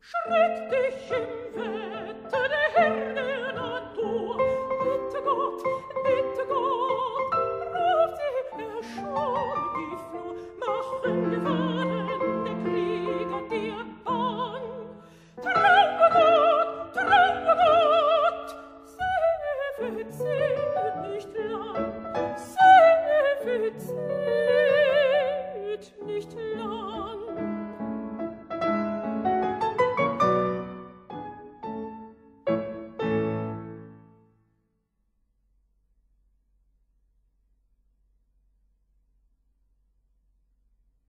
schreckt dich hinweg, Wetter der Herde